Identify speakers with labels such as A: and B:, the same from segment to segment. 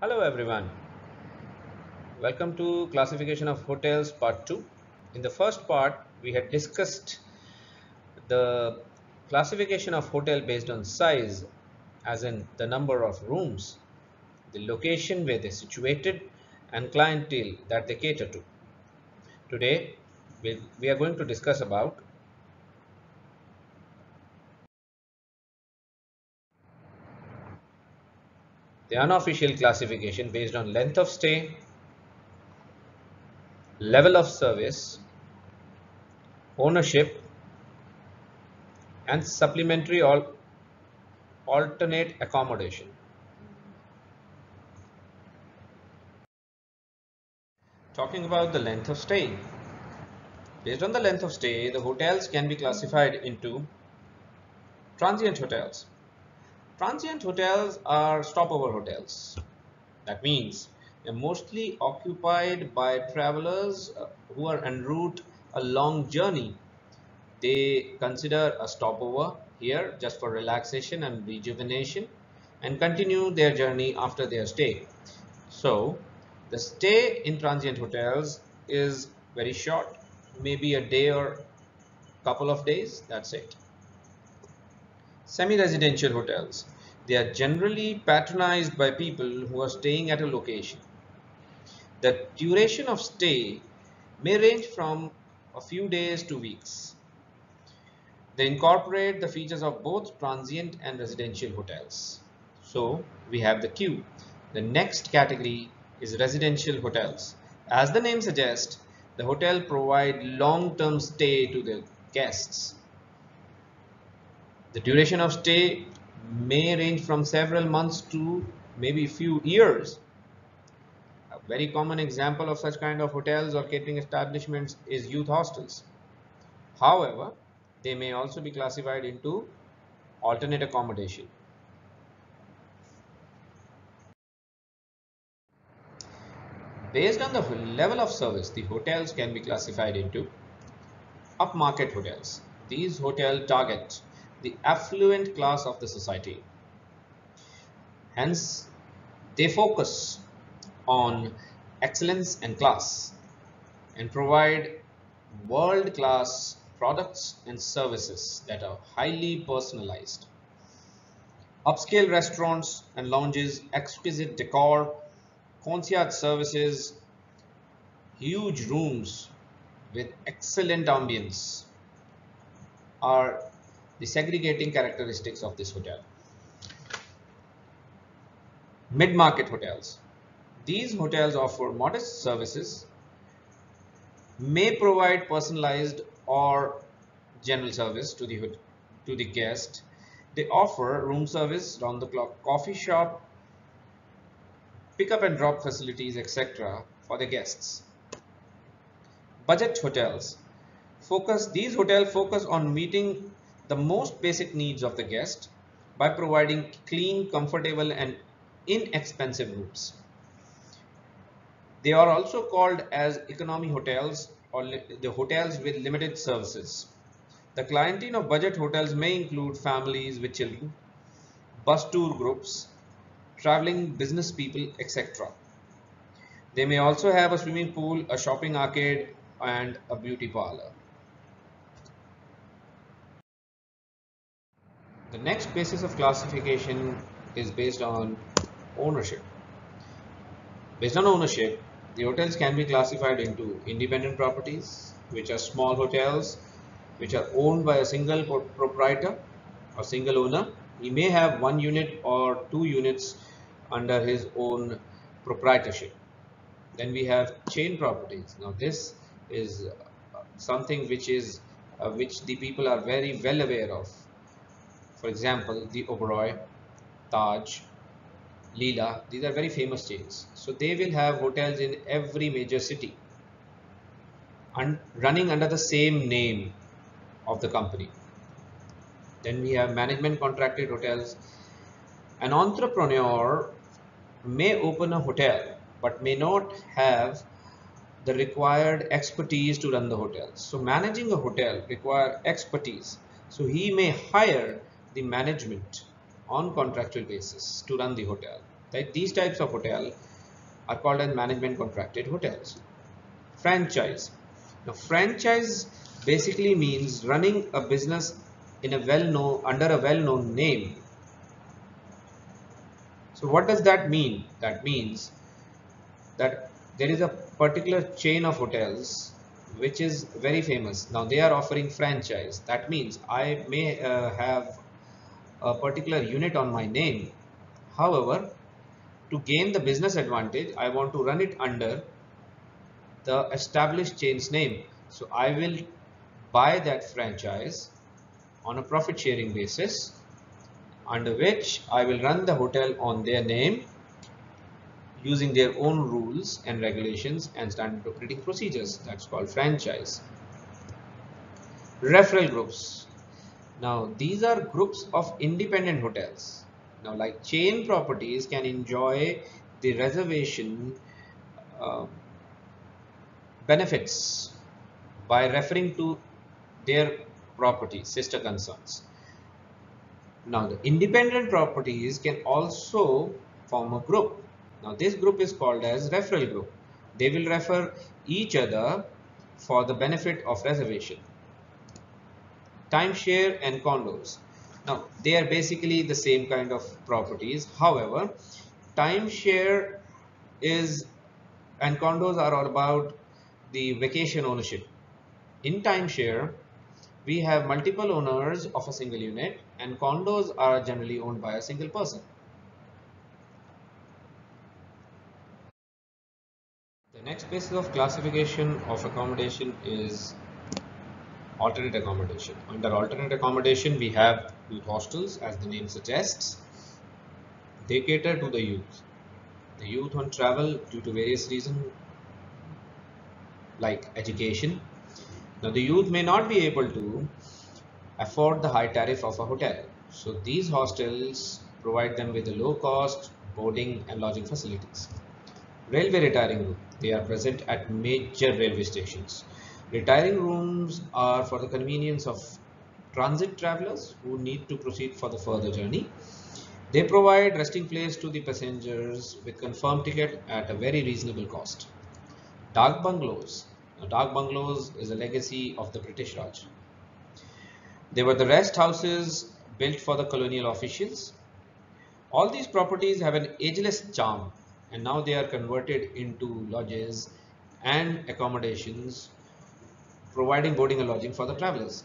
A: Hello everyone. Welcome to classification of hotels part 2. In the first part we had discussed the classification of hotel based on size as in the number of rooms, the location where they're situated and clientele that they cater to. Today we, we are going to discuss about the unofficial classification based on length of stay, level of service, ownership, and supplementary al alternate accommodation. Talking about the length of stay. Based on the length of stay, the hotels can be classified into transient hotels. Transient hotels are stopover hotels. That means they're mostly occupied by travelers uh, who are en route a long journey. They consider a stopover here just for relaxation and rejuvenation and continue their journey after their stay. So the stay in transient hotels is very short, maybe a day or couple of days, that's it. Semi-residential hotels. They are generally patronized by people who are staying at a location. The duration of stay may range from a few days to weeks. They incorporate the features of both transient and residential hotels. So we have the queue. The next category is residential hotels. As the name suggests, the hotel provide long-term stay to the guests. The duration of stay may range from several months to maybe a few years. A very common example of such kind of hotels or catering establishments is youth hostels. However, they may also be classified into alternate accommodation. Based on the level of service, the hotels can be classified into upmarket hotels. These hotels target the affluent class of the society. Hence, they focus on excellence and class and provide world-class products and services that are highly personalized. Upscale restaurants and lounges, exquisite decor, concierge services, huge rooms with excellent ambience are segregating characteristics of this hotel. Mid-market hotels. These hotels offer modest services, may provide personalized or general service to the, to the guest. They offer room service, round the clock coffee shop, pick up and drop facilities, etc. for the guests. Budget hotels. Focus, these hotels focus on meeting the most basic needs of the guest by providing clean, comfortable and inexpensive rooms. They are also called as economy hotels or the hotels with limited services. The clientele of budget hotels may include families with children, bus tour groups, traveling business people, etc. They may also have a swimming pool, a shopping arcade and a beauty parlor. The next basis of classification is based on ownership. Based on ownership, the hotels can be classified into independent properties, which are small hotels, which are owned by a single proprietor or single owner. He may have one unit or two units under his own proprietorship. Then we have chain properties. Now this is something which is uh, which the people are very well aware of for example, the Oberoi, Taj, Leela, these are very famous chains. So they will have hotels in every major city and running under the same name of the company. Then we have management contracted hotels. An entrepreneur may open a hotel but may not have the required expertise to run the hotel. So managing a hotel require expertise. So he may hire the management on contractual basis to run the hotel. That these types of hotel are called as management contracted hotels. Franchise. Now franchise basically means running a business in a well-known under a well-known name. So what does that mean? That means that there is a particular chain of hotels which is very famous. Now they are offering franchise. That means I may uh, have a particular unit on my name. However, to gain the business advantage, I want to run it under the established chain's name. So I will buy that franchise on a profit sharing basis under which I will run the hotel on their name using their own rules and regulations and standard operating procedures. That's called franchise. Referral groups. Now these are groups of independent hotels. Now like chain properties can enjoy the reservation uh, benefits by referring to their property sister concerns. Now the independent properties can also form a group. Now this group is called as referral group. They will refer each other for the benefit of reservation. Timeshare and condos. Now they are basically the same kind of properties. However, timeshare is and condos are all about the vacation ownership. In timeshare, we have multiple owners of a single unit and condos are generally owned by a single person. The next basis of classification of accommodation is alternate accommodation. Under alternate accommodation, we have youth hostels as the name suggests. They cater to the youth. The youth on travel due to various reasons like education. Now the youth may not be able to afford the high tariff of a hotel. So these hostels provide them with a low cost boarding and lodging facilities. Railway retiring room. They are present at major railway stations. Retiring rooms are for the convenience of transit travelers who need to proceed for the further journey. They provide resting place to the passengers with confirmed ticket at a very reasonable cost. Dak bungalows. Now, dak bungalows is a legacy of the British Raj. They were the rest houses built for the colonial officials. All these properties have an ageless charm and now they are converted into lodges and accommodations providing boarding and lodging for the travelers.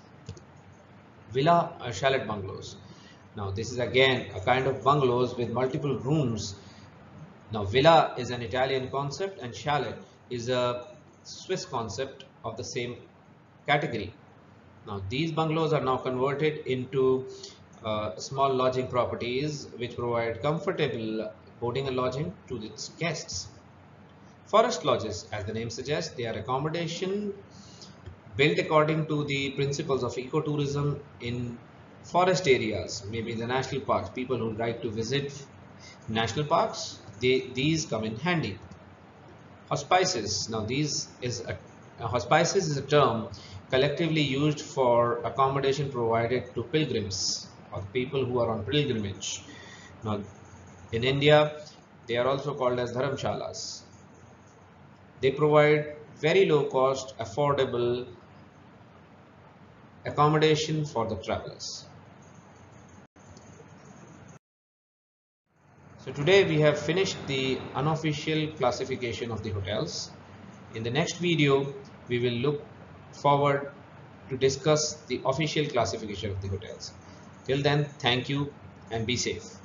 A: Villa chalet bungalows. Now this is again a kind of bungalows with multiple rooms. Now villa is an Italian concept and chalet is a Swiss concept of the same category. Now these bungalows are now converted into uh, small lodging properties which provide comfortable boarding and lodging to its guests. Forest lodges, as the name suggests, they are accommodation built according to the principles of ecotourism in forest areas, maybe the national parks. People who like to visit national parks, they, these come in handy. Hospices, now these is a, a hospices is a term collectively used for accommodation provided to pilgrims or people who are on pilgrimage. Now, in India, they are also called as dharamshalas. They provide very low cost, affordable accommodation for the travelers. So today we have finished the unofficial classification of the hotels. In the next video, we will look forward to discuss the official classification of the hotels. Till then, thank you and be safe.